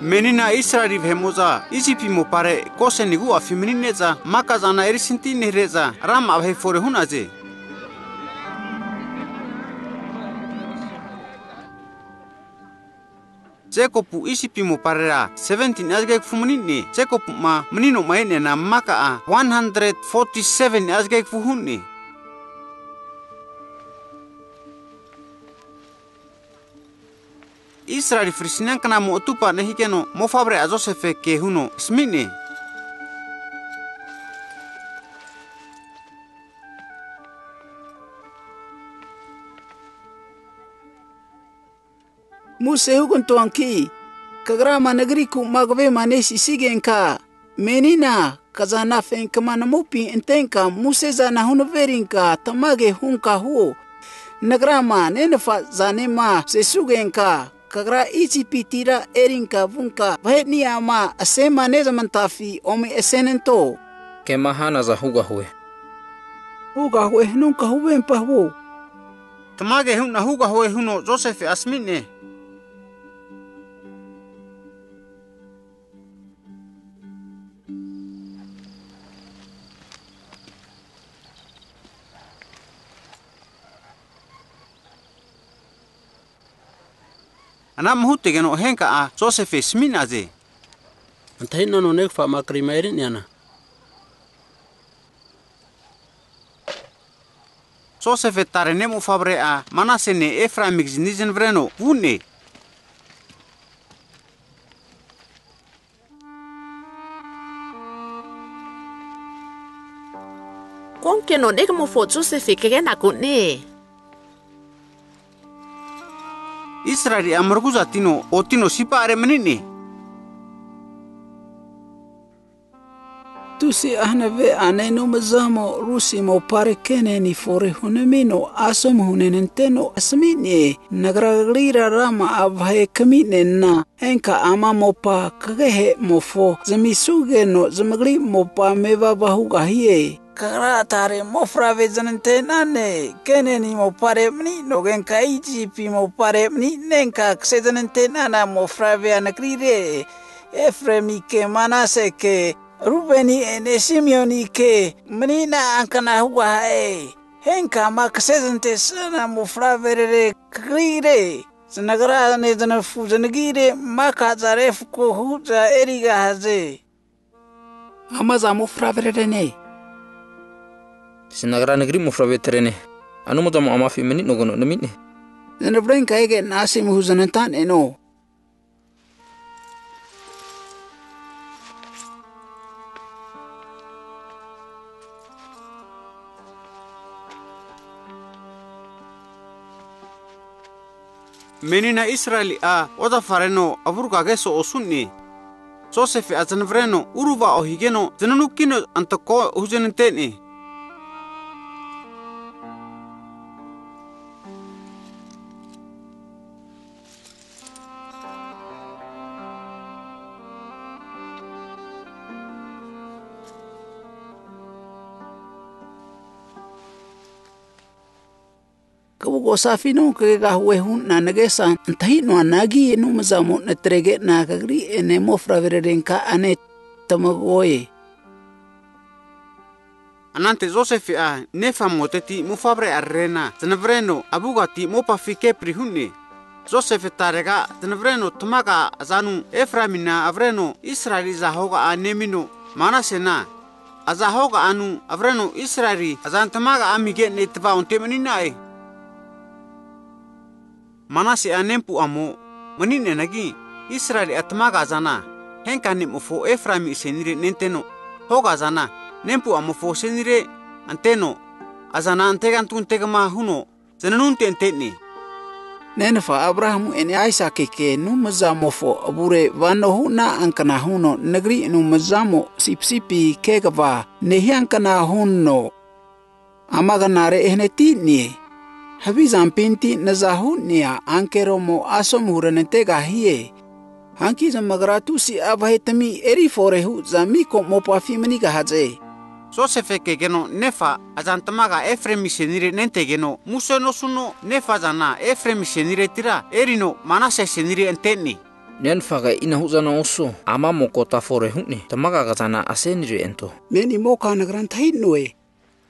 menina israeli vemoza isipi mo pare kose nigu afi menineza maka zana erisinti nehreza ram abhe fore hunaze Jacob isipi mo parera 17 asgek fumunini Jacob ma menino maine na maka a 147 asgek fuhunni israel frisinan kana mo tupa nehikeno mo fabre a joseph ke huno. Smine muse hugun tuanki kagrama nagriku magwe manesi sigenka menina kazana kazanafen manamupin intenka muse zana hunuverinka tamage hunka huo. Nagrama nenefa zanema sesugenka kakra ijipiti ra erinka vunka vahetni ama asema neza mantafi omi esenento ke mahana za huga huwe huga huwe nunka huwe mpahwo tamage hun na huga huwe huno joseph asmin asmine. ana muhutte geno henka a sosefe smin aze antahinna no nek fa makrimairin yana sosefe tarenem u fabre a manasene efra migzinizen vreno vune konke no nek mo fo sosefe kegena kone Israeli amorguza tino. O tino sipare menini. tusi ahna ve aneno mazamo rusimo pare keneni fore hunemino asom hunenenteno asmine nagraglira rama avhe kamine na. Enka ama mopa kagehe mofo zamisugeno zamagli mopa meva bahugahiye hie kara tare mofra vezanente nane kene ni mopare mni nogen kaiji pi mopare mni nenka ksedanente nana mofra ve anagrire Efremi ke manase ke Rubeni ene Simeoni ke menina ankana huwa hae. Henka makasezante sana mufraverere krire. Zanagara ne zana fu zanagire maka sinagra negeri mufra beterene anu mutama amafi menit nogono nemine nenebrain kaege nasi muhuzanatan eno. Menina israeli a oda fareno aburkage so osunni sosefe atanvreno uruba ohigeno zananukkino antako huzenenteni kabugo safi no kagega huwe hunna nagesa no anagi enu mazamo na trege na kagri ene mo mofra vererenka ane tamagoye anante zosefi a ne famote mo mu fabre arrena tnevreno abuga ti mo pafi kepri hunne. Zosefi tarega tnevreno tmaga azanu eframina avreno israeli zahoga a mana sena azahoga anu avreno israeli azan tmaga amige ne tva ontemenina e. manase anempu amo manine nagi Israeli atmaga zana. Henka ne mofo Efraim senire nenteno hoga zana nempu amo fo senire anteno azana antegan tun tegama huno zananun tenteni Nenefa Abrahamu ene Isaac ke nu mazamo fo abure vano huna ankana huno. Negri nu mazamo sipsipi kegava nehi ankana huno. Amaga nare ehne tini hafizampinti nazahunnia ankeromo asomhuranentega hiye hankiza magratusi abahetami eri forehu zamiko mopafimaniga haje sosefekegeno nefa azantamaga efremisenire nentegeno musenosuno nefazana efremisenire tira erino manasesenire entenni nen faga ina huzana oso ama moko tafore hune tamaga gazana asenire ento. Neni moka nagrantahinoe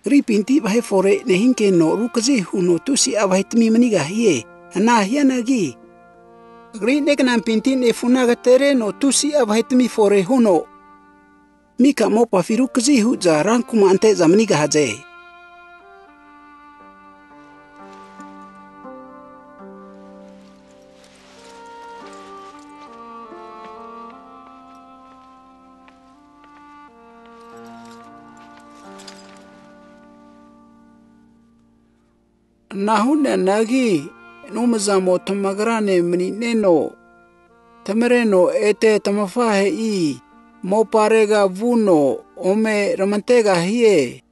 रिपिंती भाई फोरे नहीं के no रुक जे हुनो तुसी अभय तमी money गा ये ना हिया ना गी ग्रीन एक नाम पिंती ने फुना ग तेरे नो तुसी अभय तमी फोरे हुनो मी का मो पफिरुक जे हु जा रंग कुमांते जमनी गा जे Nahuna nagi numazamo tamagrane mani neno. Tamareno ete tamafahe i mo parega vuno ome ramantega hie.